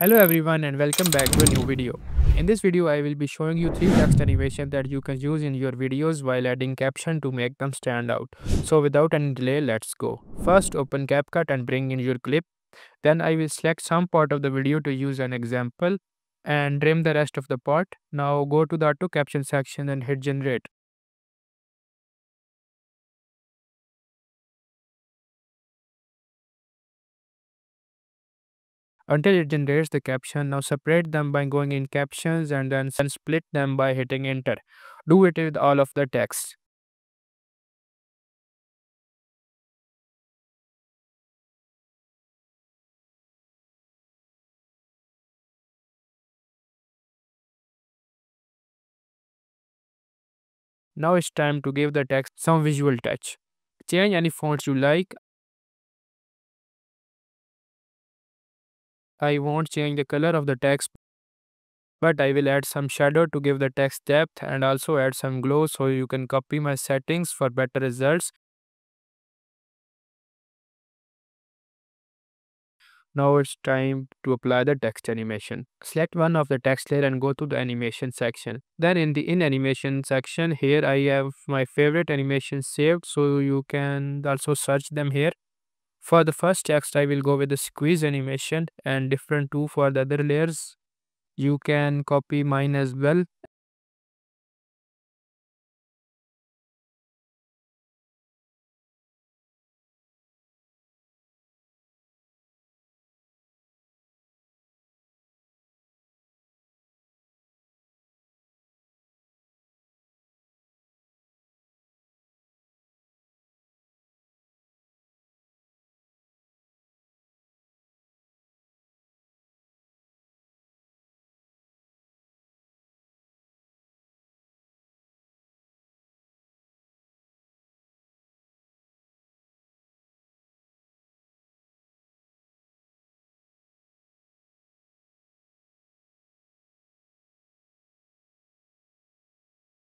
Hello everyone and welcome back to a new video. In this video I will be showing you three text animations that you can use in your videos while adding caption to make them stand out. So without any delay let's go. First open CapCut and bring in your clip. Then I will select some part of the video to use an example and trim the rest of the part. Now go to the auto caption section and hit generate. Until it generates the caption. Now separate them by going in captions and then split them by hitting enter. Do it with all of the text. Now it's time to give the text some visual touch. Change any fonts you like I won't change the color of the text but I will add some shadow to give the text depth and also add some glow so you can copy my settings for better results. Now it's time to apply the text animation. Select one of the text layer and go to the animation section. Then in the in animation section here I have my favorite animations saved so you can also search them here. For the first text, I will go with the squeeze animation and different two for the other layers. You can copy mine as well.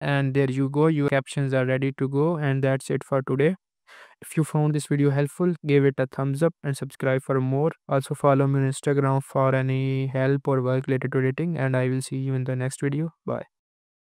And there you go your captions are ready to go and that's it for today. If you found this video helpful give it a thumbs up and subscribe for more. Also follow me on instagram for any help or work related to editing and i will see you in the next video. Bye